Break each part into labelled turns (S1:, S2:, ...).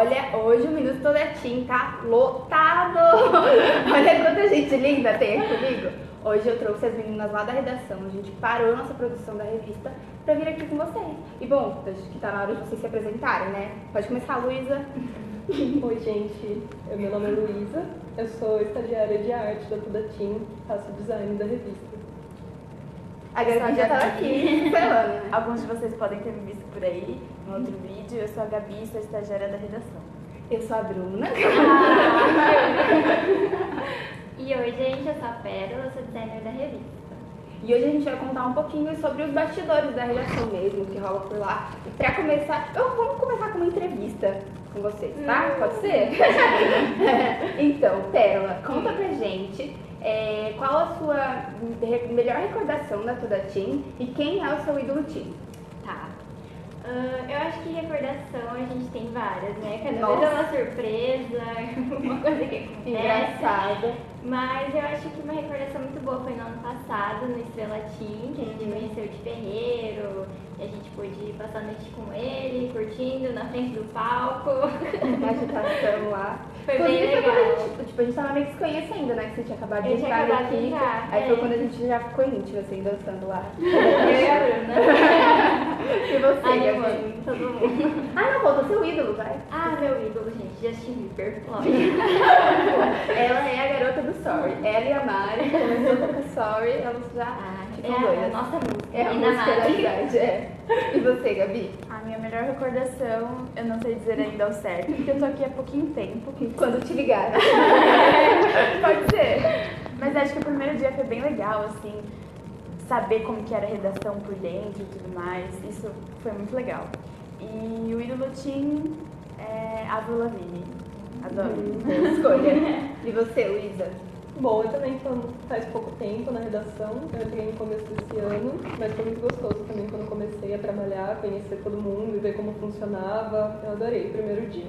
S1: Olha, hoje o Minuto Todetim tá lotado! Olha quanta gente linda tem aqui comigo. Hoje eu trouxe as meninas lá da redação, a gente parou nossa produção da revista pra vir aqui com vocês. E bom, acho que tá na hora de vocês se apresentarem, né? Pode começar, Luísa.
S2: Oi, gente. Eu, meu nome é Luísa, eu sou estagiária de arte da Tudatim, faço design da revista.
S1: A Gabi já tava aqui, falando, né?
S3: Alguns de vocês podem ter me visto por aí no outro vídeo. Eu sou a Gabi, sou estagiária da redação.
S1: Eu sou a Bruna.
S4: E oi, gente, eu sou a Pérola, sou designer da revista.
S1: E hoje a gente vai contar um pouquinho sobre os bastidores da redação mesmo, que rola por lá. E pra começar, eu, vamos começar com uma entrevista com vocês, tá? Pode ser? então, Pérola, conta pra gente é, qual a sua melhor recordação da Tudatim e quem é o seu ídolo Tim.
S4: Tá. Ah, eu acho que recordação a gente tem várias, né? Cada
S1: Nossa.
S4: vez é uma surpresa, uma coisa que acontece.
S1: Engraçada.
S4: Mas eu acho que uma recordação muito boa foi no ano passado, no Estrela Team, que a gente
S1: Uhum.
S4: conheceu de Ferreiro, e a gente pôde passar a noite com ele, curtindo na frente do palco.
S1: A agitação lá.
S4: Foi bem
S1: Inclusive, foi
S4: legal.
S1: a gente, tipo, a gente tava meio que se conhecendo, né? Que você tinha acabado de
S4: Eu
S1: entrar
S4: entrar,
S1: Aí
S4: é.
S1: foi quando a gente já ficou íntimo, assim, dançando lá.
S4: Eu e a Bruna.
S1: E você, Gabi?
S4: Animando todo mundo.
S1: Ah, não, faltou seu ídolo, vai.
S4: Ah, meu ídolo, gente, Justin Bieber.
S1: Ela é a garota do Sorry. Ela e a Mari começou com a Sorry, elas já
S4: Ah, é
S1: ficam
S4: a, nossa música.
S1: É a
S4: Ainda
S1: música da é. E você, Gabi?
S3: A minha melhor recordação, eu não sei dizer ainda ao certo, porque eu tô aqui há pouquinho tempo.
S1: Quando te ligaram.
S3: Pode ser. Mas acho que o primeiro dia foi bem legal, assim, saber como que era a redação por dentro e tudo mais. Isso foi muito legal. E o ídolo Tim é Avril Lavigne. Adoro.
S1: Boa escolha. E você, Luísa?
S2: Bom, eu também faz pouco tempo na redação, eu entrei no começo desse ano, mas foi muito gostoso também quando comecei a trabalhar, conhecer todo mundo e ver como funcionava. Eu adorei o primeiro dia.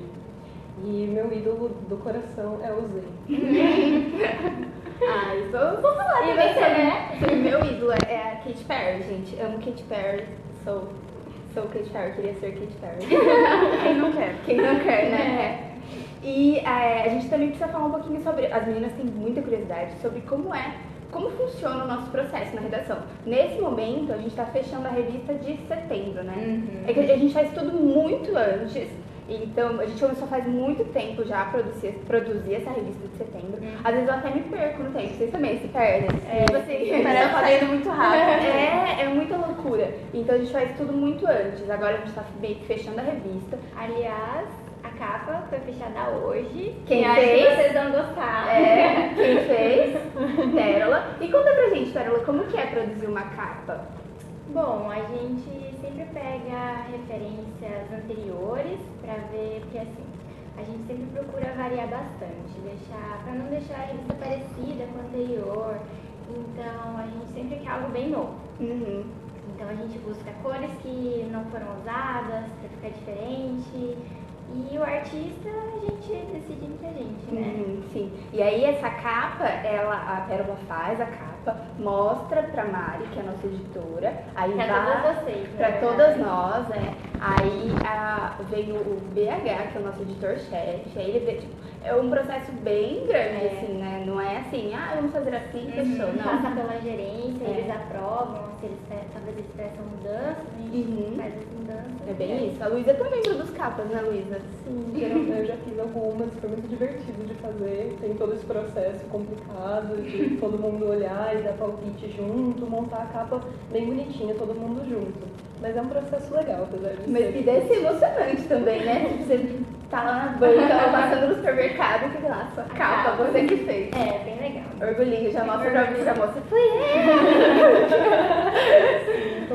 S2: E meu ídolo do coração é o Zay.
S1: Ah, isso eu vou falar
S4: E
S1: também,
S4: você, né?
S1: O meu ídolo é a Katy Perry, gente. Amo Katy Perry. Sou, sou Katy Perry, queria ser Katy Perry.
S3: Quem não quer?
S1: Quem não quer, né? E é, a gente também precisa falar um pouquinho sobre. As meninas têm muita curiosidade sobre como é, como funciona o nosso processo na redação. Nesse momento, a gente está fechando a revista de setembro, né?
S3: Uhum.
S1: É que a gente faz tudo muito antes. Então, a gente começou faz muito tempo já a produzir, produzir essa revista de setembro. Às vezes eu até me perco no tempo, vocês também se perdem. É,
S3: Parece que tá indo muito rápido.
S1: é, é muita loucura. Então a gente faz tudo muito antes. Agora a gente tá meio que fechando a revista.
S4: Aliás, a capa foi fechada hoje.
S1: Quem
S4: e
S1: fez?
S4: que vocês vão gostar.
S1: É, quem fez? Pérola. E conta pra gente, Pérola, como que é produzir uma capa?
S4: Bom, a gente pega referências anteriores pra ver, porque assim, a gente sempre procura variar bastante, deixar, pra não deixar a revista parecida com a anterior. Então a gente sempre quer algo bem novo.
S1: Uhum.
S4: Então a gente busca cores que não foram usadas pra ficar diferente. E o artista a gente decide entre a gente, né?
S1: Uhum, sim. E aí essa capa, ela, a Pérola faz a capa, mostra pra Mari, que é a nossa editora. Aí
S4: Pra
S1: vai
S4: todas vocês, na
S1: pra todas nós, né? Aí a, vem o, BH, que é o nosso editor-chefe. Aí ele vê, tipo, é um processo bem grande,
S4: É.
S1: assim, né? Não é assim, ah, vamos fazer assim, fechou. Não.
S4: Passa pela gerência,
S1: É.
S4: eles aprovam, se eles talvez eles peçam mudanças, a gente
S1: Uhum.
S4: faz as mudanças.
S1: É bem isso. A Luísa também produz capas, né, Luísa?
S2: Sim, eu, eu já fiz algumas, foi muito divertido de fazer. Tem todo esse processo complicado de todo mundo olhar e dar palpite junto, montar a capa bem bonitinha, todo mundo junto. Mas é um processo legal, apesar de
S1: Mas
S2: ser.
S1: e deve ser emocionante também, né? Tá lá na banca, passando no supermercado e fica lá, sua capa,
S4: capa.
S1: você que fez.
S4: É, bem legal.
S1: Orgulhinho, já mostra pra,
S4: Orgulho.
S1: pra moça. Foi eu!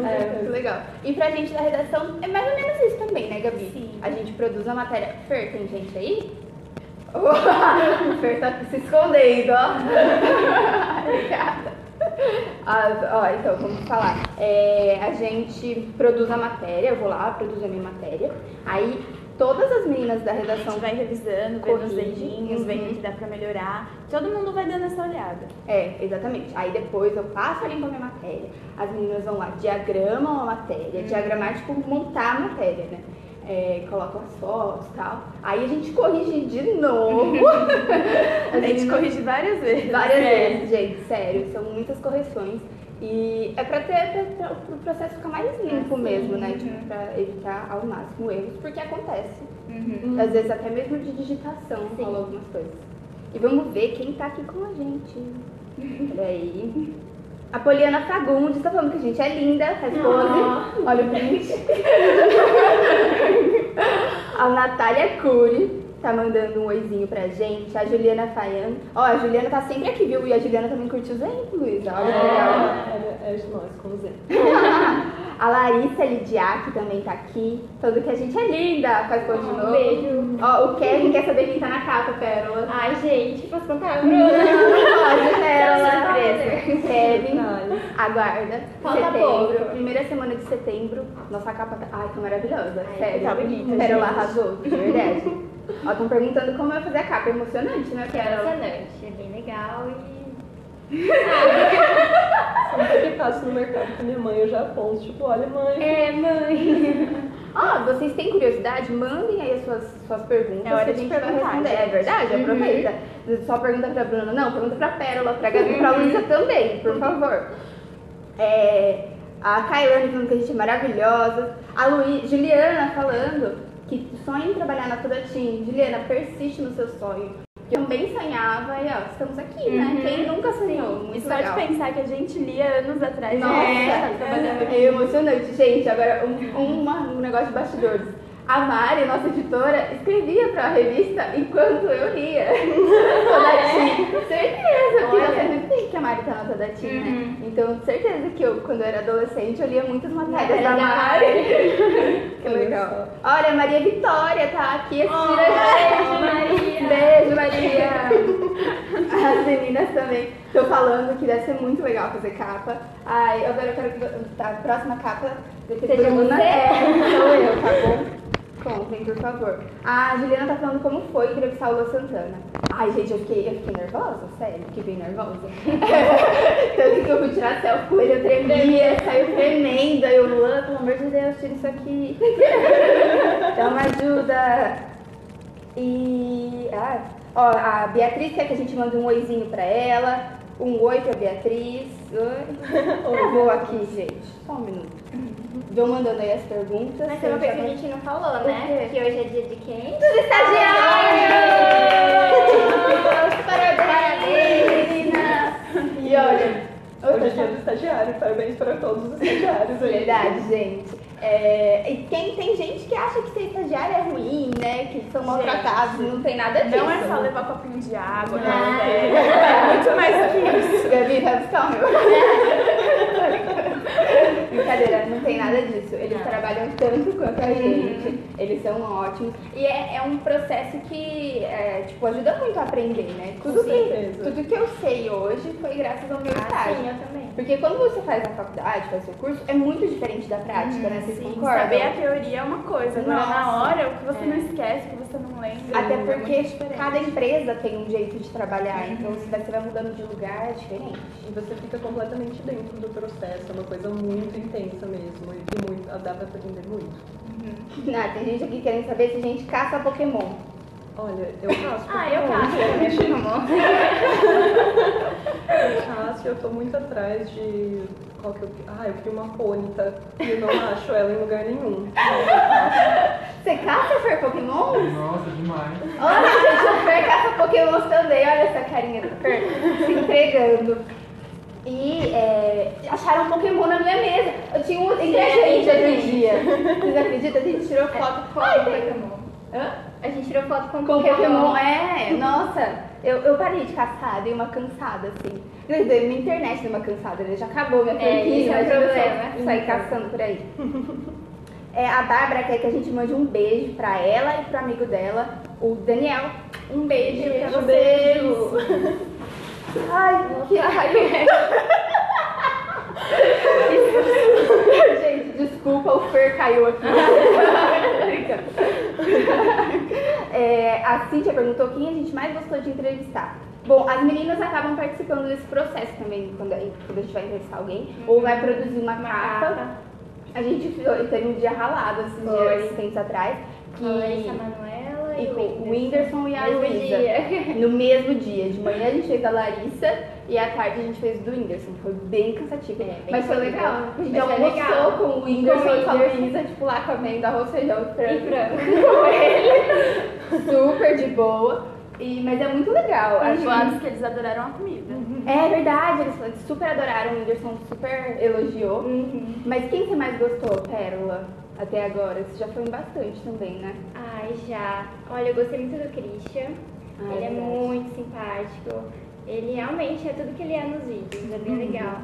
S1: É, muito legal. E pra gente da redação é mais ou menos isso também, né, Gabi?
S4: Sim.
S1: A gente produz a matéria. Fer, tem gente aí? o Fer tá se escondendo, ó. Obrigada. Ah, ó, então, vamos falar. É, a gente produz a matéria, eu vou lá, produzo a minha matéria. Aí todas as meninas da
S3: A
S1: redação
S3: gente vai revisando, vendo os dedinhos, vendo
S1: Uhum.
S3: o que dá pra melhorar. Todo mundo vai dando essa olhada.
S1: É, exatamente. Aí depois eu passo a limpo a minha matéria, as meninas vão lá, diagramam a matéria, diagramar, tipo, montar a matéria, né? é, colocam as fotos e tal. Aí a gente corrige de novo.
S3: A gente corrige várias vezes.
S1: Várias
S3: É.
S1: vezes, gente, sério, são muitas correções. E é pra ter para o processo ficar mais limpo mesmo, né? Tipo, pra evitar ao máximo erros, porque acontece.
S3: Uhum.
S1: Às vezes até mesmo de digitação rola algumas coisas. E vamos ver quem tá aqui com a gente. Peraí. A Poliana Fagundes tá falando que a gente é linda, faz pose. Olha o print. a Natália Cury tá mandando um oizinho pra gente. A Juliana Faian. Ó, a Juliana tá sempre aqui, viu? E a Juliana também curtiu o Zen, Luísa. Olha que legal.
S2: É, é de nós, com Z.
S1: A Larissa Lidiac também tá aqui, falando que a gente é linda, faz pose de novo.
S4: beijo.
S1: Ó, o Kevin quer saber quem tá na capa, Pérola.
S4: Ai, gente, posso contar?
S1: Não pode, Pérola. Kevin, aguarda.
S4: Falta
S1: setembro,
S4: pouco.
S1: primeira semana de setembro. Nossa capa tá. Ai, tá maravilhosa.
S4: Ai,
S1: sério.
S3: tá bonita,
S1: Pérola
S3: gente.
S1: arrasou, de verdade. Ó, estão perguntando como eu fazer a capa. Emocionante, né, Pérola?
S4: Emocionante, é bem legal e.
S2: Sempre que passo no mercado com minha mãe, eu já aponto, tipo, olha mãe.
S4: É, mãe.
S1: Ó, vocês têm curiosidade? Mandem aí as suas, suas perguntas
S3: É hora
S1: que a
S3: de
S1: gente vai
S3: perguntar,
S1: responder. É verdade? Aproveita. Só pergunta pra Bruna. Não, pergunta pra Pérola, pra Gabi e pra Luísa também, por favor. É, a Kailane falando que a gente é maravilhosa. A Luí, Juliana falando que sonha em trabalhar na Toda Team. Juliana, persiste no seu sonho. Eu também sonhava e ó, estamos aqui, né? Quem nunca sonhou? Muito
S3: E só
S1: legal.
S3: de pensar que a gente lia anos atrás.
S1: Nossa,
S3: né? trabalhando
S1: é emocionante. Gente, agora um, uma- um negócio de bastidores. A Mari, nossa editora, escrevia pra revista enquanto eu lia. Toda Tim. Certeza, porque
S4: Olha.
S1: você que a Mari tá na Toda Tim, né? Então, certeza que eu, quando eu era adolescente, eu lia muitas matérias da
S4: da
S1: Mari. que legal. Olha, a Maria Vitória tá aqui assistindo a gente. Beijo, Maria. As meninas também estão falando que deve ser muito legal fazer capa. Ai, agora eu quero que tá, a próxima capa
S4: Seja
S1: Bruna.
S4: você?
S1: É, sou eu, tá bom? Contem, por favor. A Juliana tá falando como foi entrevistar o Lua Santana. Ai, gente, eu fiquei, eu fiquei nervosa, sério, fiquei bem nervosa. Tanto que eu fui tirar selfie com ele, eu tremia, saiu tremendo. Aí eu, Luan, pelo amor de Deus, tira isso aqui. Dá uma ajuda. E. Ah, ó, a Beatriz quer que a gente mande um oizinho pra ela. Um oi pra Beatriz. Oi. Travou aqui, gente. Só um minuto. Vou mandando aí as perguntas.
S4: Mas tem uma
S1: Se
S4: coisa que a gente não falou, né? Que hoje é dia de quem?
S1: Tudo estagiário! Parabéns, meninas! E olha.
S2: Hoje é dia do estagiário, parabéns para todos os estagiários aí.
S1: Verdade, gente. É, e quem tem gente que acha que ser estagiário é ruim, né? Que são maltratados, não tem nada disso.
S3: Não é só levar copinho de água,
S4: Não.
S3: café. É muito mais do que isso.
S1: Gabi, meu. Brincadeira, não tem nada disso. Eles trabalham tanto quanto a gente. Eles são ótimos. E é, é um processo que, é, tipo, ajuda muito a aprender, né? Tudo que,
S2: certeza.
S1: tudo que eu sei hoje foi graças ao meu
S4: Ah,
S1: estágio.
S4: sim, eu também.
S1: Porque quando você faz a faculdade, faz seu curso, é muito diferente da prática, né? Vocês
S3: Sim,
S1: concordam?
S3: saber a teoria é uma coisa, agora
S1: Nossa.
S3: na hora, o que você
S1: É.
S3: não esquece, o que você não lembra.
S1: Até
S3: é
S1: porque cada empresa tem um jeito de trabalhar, então se você vai mudando de lugar, é diferente.
S2: E você fica completamente dentro do processo, é uma coisa muito intensa mesmo. E que muito, dá pra aprender muito.
S1: Ah, tem gente aqui querendo saber se a gente caça Pokémon.
S2: Olha, eu faço.
S4: Ah, eu
S2: gente. Eu faço, eu tô muito atrás de. Qual que eu. Ah, eu queria uma pônita e eu não acho ela em lugar nenhum.
S1: Você caça Fer Pokémon?
S5: Nossa, demais.
S1: Olha, gente, o Fer caça Pokémon também. Olha essa carinha do Fer se entregando. E é, acharam um Pokémon na minha mesa. Eu tinha um entre a gente outro dia. Vocês acreditam? A gente tirou foto. Ai, tem-
S4: Pokémon.
S1: Hã?
S4: A gente tirou foto com,
S1: Com Pokémon, é, nossa, eu, eu parei de caçar, dei uma cansada, assim. Eu dei minha internet deu uma cansada, né? Já acabou minha
S4: É,
S1: franquia,
S4: isso é o
S1: imagina só
S4: problema.
S1: Sair caçando por aí. É, a Bárbara quer que a gente mande um beijo pra ela e pro amigo dela, o Daniel. Um beijo, pra você.
S2: beijo.
S1: Ai, que raio. Gente, desculpa, o Fer caiu aqui. É, a Cintia perguntou quem a gente mais gostou de entrevistar. Bom, as meninas acabam participando desse processo também, quando a, quando a gente vai entrevistar alguém, ou vai produzir uma, capa. A gente teve um dia ralado esses
S4: Foi.
S1: dias tempos atrás. Que...
S4: Manoela
S1: E com o Whindersson e a Luísa. No mesmo dia. De manhã a gente fez da Larissa e à tarde a gente fez do Whindersson. Foi bem cansativo.
S4: É, bem
S1: mas foi legal. A gente
S4: Mas
S1: almoçou
S4: legal.
S1: com o Whindersson
S4: Com
S1: e com a. Luísa, tipo, lá comendo arroz, feijão e
S4: E
S1: frango.
S4: frango.
S1: Super de boa. E, mas é muito legal.
S3: Os
S1: Acho
S3: que eles adoraram a comida.
S1: É verdade, eles super adoraram, o Whindersson super elogiou. Mas quem você mais gostou, Pérola, até agora? Você já foi em bastante também, né?
S4: Ai, já. Olha, eu gostei muito do Christian.
S1: Ah,
S4: ele é
S1: verdade.
S4: muito simpático. Ele realmente é tudo que ele é nos vídeos. É bem legal.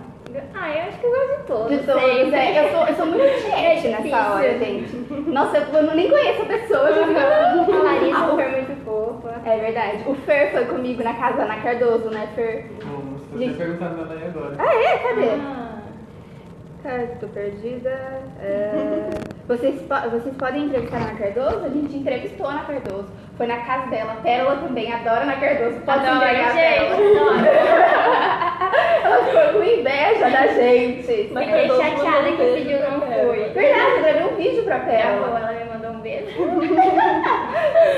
S4: Ah, eu acho que eu gosto de todos.
S1: Uhum. De todos, é. Eu sou, eu sou muito
S4: É
S1: chat
S4: difícil.
S1: nessa hora, gente. Nossa, eu não- nem conheço a pessoa. eu já fico-
S4: A Larissa
S1: Ah, o-
S4: foi muito fofa.
S1: É verdade. O Fer foi comigo na casa da Ana Cardoso, né, Fer?
S5: Tô
S1: Gente.
S5: até perguntando da Nay agora.
S1: Ah, é? Cadê?
S4: Ah,
S1: Tá, tô perdida. É, vocês, vocês podem entrevistar a Ana Cardoso? A gente entrevistou a Ana Cardoso. Foi na casa dela. Pérola também adora a Ana Cardoso. Pode
S4: adoro,
S1: entregar
S4: gente.
S1: Ela ficou com inveja da gente.
S4: Fiquei chateada que esse vídeo
S2: pra
S4: não foi.
S1: Verdade, eu gravei um vídeo pra Pérola.
S4: ela me mandou um beijo.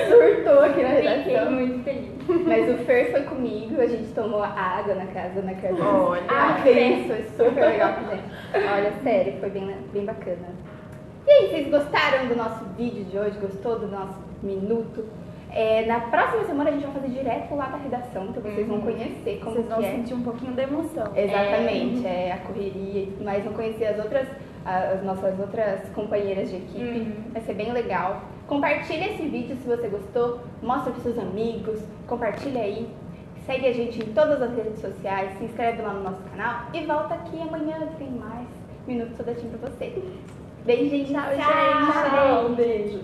S1: Surtou aqui na
S4: Fiquei
S1: redação.
S4: muito feliz.
S1: Mas o Fer foi comigo, a gente tomou água na casa da Ana Cardoso.
S3: Olha.
S1: Ah, foi super legal também. Olha, sério, foi bem, bem bacana. E aí, vocês gostaram do nosso vídeo de hoje? Gostou do nosso minuto? É, na próxima semana a gente vai fazer direto lá da redação, então vocês vão conhecer como
S3: Vocês vão
S1: que é.
S3: sentir um pouquinho da emoção.
S1: Exatamente, é, a correria e tudo mais, vão conhecer as outras, as nossas outras companheiras de equipe,
S3: Uhum.
S1: vai ser bem legal. Compartilha esse vídeo se você gostou, mostra para seus amigos, compartilha aí, segue a gente em todas as redes sociais, se inscreve lá no nosso canal e volta aqui amanhã, tem mais Minuto Sodatim pra você. Beijo, gente. Tchau.
S4: Tchau.
S2: Tchau, um beijo.